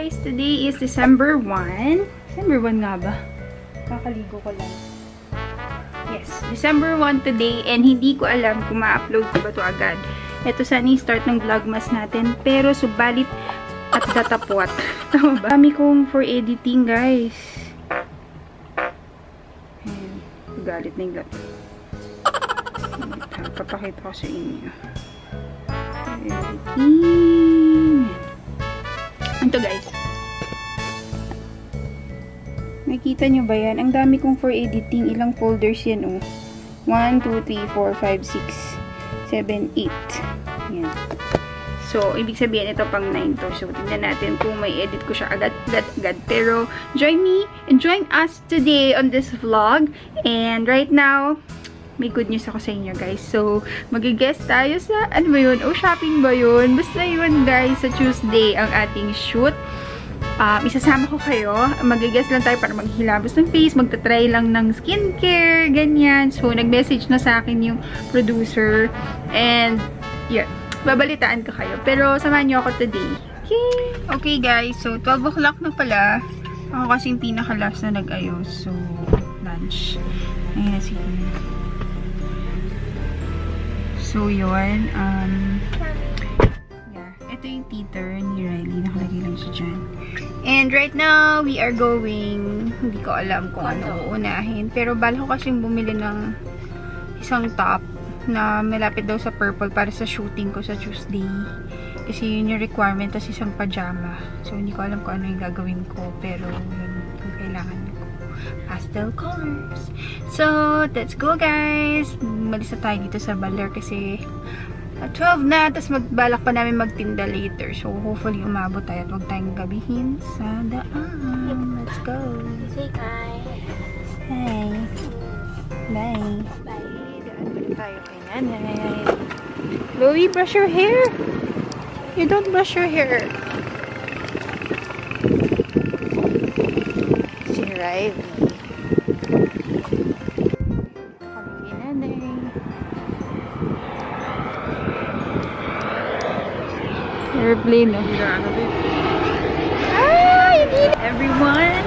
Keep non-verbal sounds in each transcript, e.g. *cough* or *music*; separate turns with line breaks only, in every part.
guys! Today is December 1. December 1 nga ba? Kakaligo ko lang. Yes, December 1 today and hindi ko alam kung ma-upload ko ba to agad. Ito sana start ng vlogmas natin. Pero subalit at datapwat. *laughs* Tama ba? Kami kong for editing guys. Ayan. Galit na yung laptop. Papakita ko sa inyo. Editing. Ito guys. Nakita nyo ba yan? Ang dami kong for editing. Ilang folders yan oh. 1, 2, 3, 4, 5, 6, 7, 8. Yan. So, ibig sabihin ito pang 9 to. So, tingnan natin kung may edit ko siya agad, agad, agad. Pero, join me and join us today on this vlog. And right now, may good news ako sa inyo guys. So, mag-guest tayo sa, ano ba yun? Oh, shopping ba yun? Basta yun guys, sa Tuesday ang ating shoot. Um, isasama ko kayo. Mag-guest lang tayo para maghilabos ng face, magta-try lang ng skincare, ganyan. So, nag-message na sa akin yung producer. And, yeah, babalitaan ko kayo. Pero, samahan niyo ako today. Okay, okay guys. So, 12 o'clock na pala. Ako kasing pinaka-last na nag-ayos. So, lunch. Ayan, sige. So, yun. Um, yeah. Ito yung teeter ni Riley. Nakalagay lang siya dyan. And right now, we are going, hindi ko alam kung ano uunahin. Pero bala ko kasing bumili ng isang top na malapit daw sa purple para sa shooting ko sa Tuesday. Kasi yun yung requirement, tas isang pajama. So, hindi ko alam kung ano yung gagawin ko. Pero, yun. Pastel colors. So, let's go guys! Malis na tayo dito sa Baler kasi at 12 na, tapos magbalak pa namin magtinda later. So, hopefully umabot tayo at huwag tayong gabihin sa daan. Let's go!
Say hi.
Hi! Bye!
Bye.
Daan tayo kay nanay. Chloe, brush your hair! You don't brush your hair. Si Riley. Airplane, no? Ah, Everyone,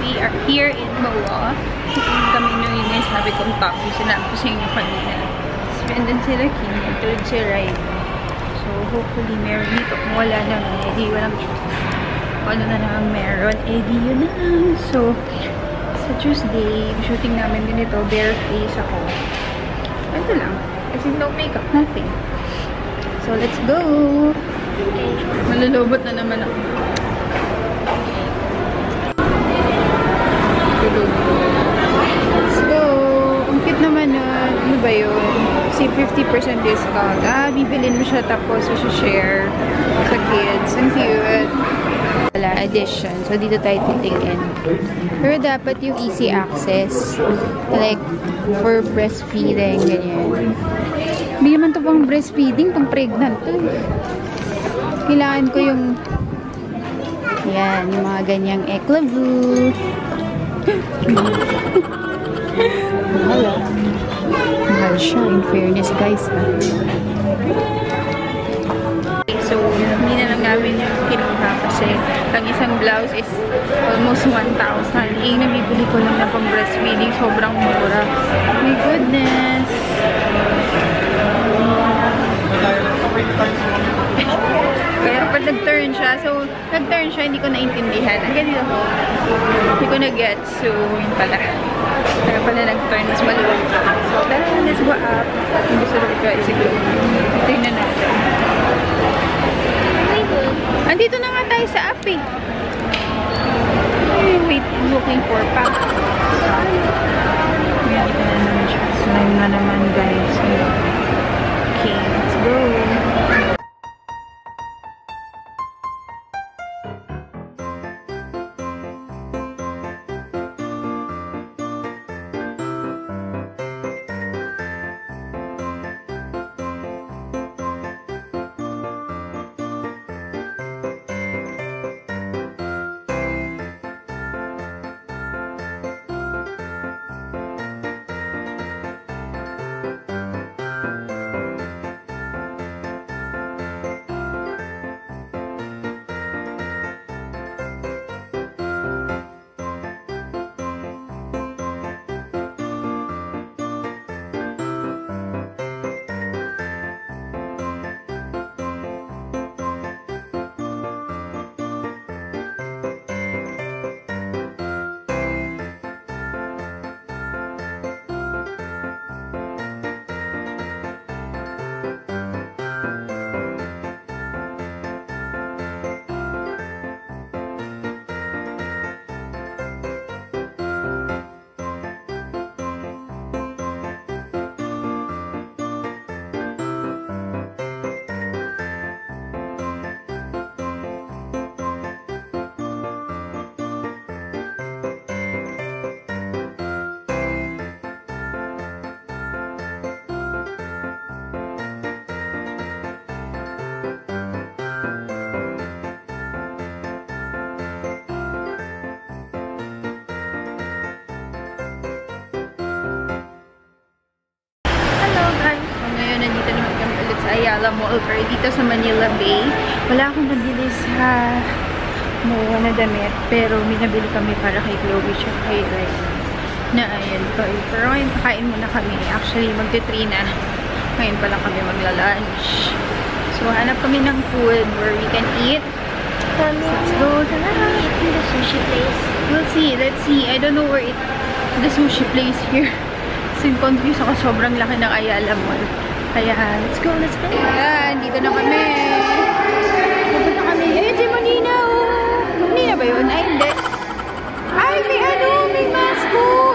we are here in Moa. Yung kami nung yun yung sabi kong top. Yung sinabi ko sa inyo kanina. Spend din sila Kim. Tulad si Riley. So, hopefully meron dito. Kung wala naman, edi walang choose. Kung ano na naman meron, edi yun na lang. So, sa Tuesday, shooting namin din ito. Bare face ako. Ito lang. Kasi no makeup, nothing. So, let's go! Malulobot na naman ako. Let's go! Ang cute naman nun. Ano ba yun? Kasi 50% discount. Ah, bibilin mo siya tapos share sa kids. Ang cute. Wala, edition. So, dito tayo titingin. Pero dapat yung easy access. Like, for breastfeeding, ganyan. Hindi naman to pang breastfeeding, pang pregnant to. Kailangan ko yung yan, yung mga ganyang eclavu. Mahal ah. Mahal siya, in fairness guys. So, hindi na lang namin yung kinuha kasi ang isang blouse is almost 1,000. Eh, nabibili ko lang na pang breastfeeding. Sobrang mura. My goodness. Kaya pag nag-turn siya, so nag-turn siya, hindi ko naintindihan. Ang ganito ko. Hindi ko na-get. So, yun pala. Kaya pala nag-turn, mas maluwag. So, tara, let's go up. Yung gusto ko try siguro. Tingnan natin. Andito na nga tayo sa app eh. Manila Mall or dito sa Manila Bay. Wala akong nabili sa MOA na damit. Pero may nabili kami para kay Chloe siya kay Ray. Na ayan pa. Pero ngayon kakain muna kami. Actually, magte-3 na. Ngayon pa lang kami magla-lunch. So, hanap kami ng food where we can eat. Let's go. Tara!
eat in the sushi place.
We'll see. Let's see. I don't know where it, the sushi place here. Kasi confused ako. Sobrang laki ng Ayala Mall. Kaya, let's go, let's go. Ayan, dito na kami. Pupunta kami. Ayun, si Manina, oh. Ba yun? Ay, hindi. Ay, may ano, may mascot.
Ako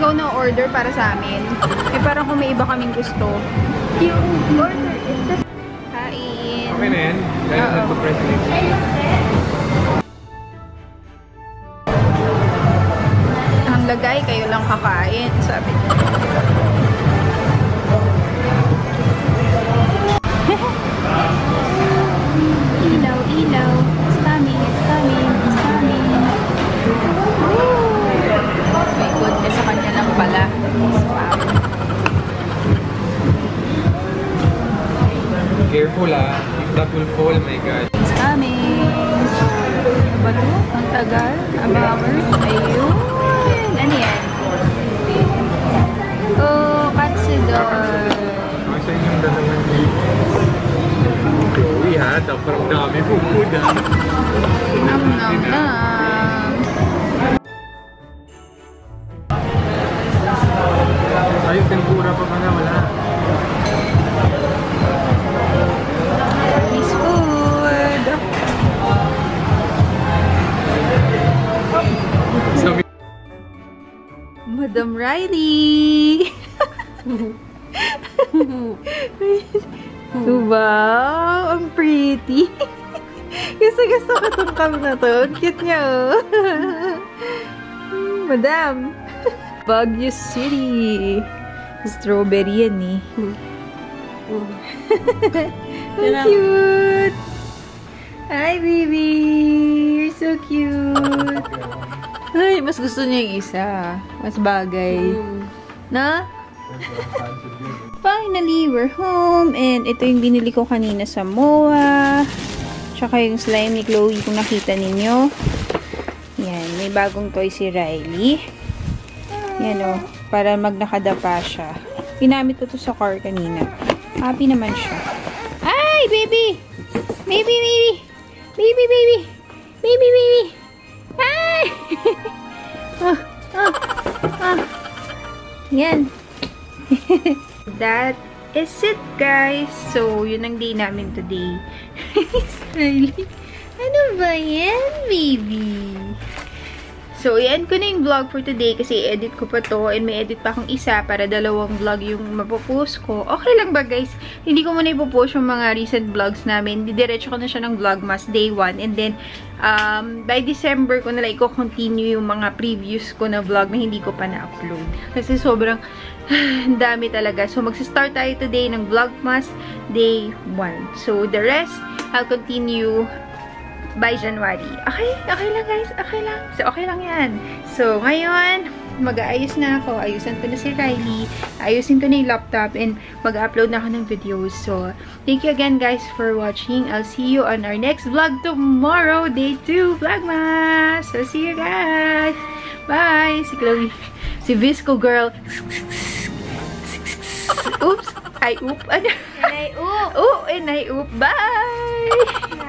Ikaw na order para sa amin. *laughs* Eh, parang kung may iba kaming gusto.
Yung order is the
Kain.
Okay na yan. Dahil
Oo.
nagpo-president.
Ang lagay, kayo lang kakain. Sabi niya.
Ah. If that will fall, my God.
It's coming. Ano ba to? Ang tagal? Abangar? Ayun. Ano yan? Oh, katsidor.
Kasi yung dalawa niya. Uy ha, sobrang dami po ah.
Nam nam nam. Madam Riley. wow, ang pretty. Gusto gusto ko tong cam na to. Ang cute niya, oh. Madam. Baguio City. Strawberry yan, eh. Ang cute. Hi, baby. You're so cute. Ay, mas gusto niya yung isa. Mas bagay. Na? Finally, we're home. And ito yung binili ko kanina sa MOA. Tsaka yung slime ni Chloe kung nakita ninyo. Yan. May bagong toy si Riley. Yan o. Para mag nakadapa siya. Ginamit ko to sa car kanina. Happy naman siya. Ay, baby! Baby, baby! Baby, baby! Baby, baby! Ah, *laughs* ah. Yan. *laughs* That is it, guys. So, yun ang day namin today. *laughs* Smiley. Ano ba yan, baby? So, i-end ko na yung vlog for today kasi edit ko pa to and may edit pa akong isa para dalawang vlog yung mapopost ko. Okay lang ba, guys? Hindi ko muna ipopost yung mga recent vlogs namin. Didiretso ko na siya ng vlogmas day 1 and then um, by December ko na lang i-continue yung mga previous ko na vlog na hindi ko pa na-upload. Kasi sobrang *sighs* dami talaga. So, magsistart tayo today ng vlogmas day 1. So, the rest, I'll continue by January. Okay? Okay lang guys. Okay lang. So, okay lang yan. So, ngayon, mag-aayos na ako. Ayusan ko na si Riley. Ayusin ko na yung laptop and mag-upload na ako ng videos. So, thank you again guys for watching. I'll see you on our next vlog tomorrow, day 2 Vlogmas! So, see you guys! Bye! Si Chloe. Si Visco girl. Oops! Ay, oop! Ano?
And I, oh!
Oh, and I oop! Bye!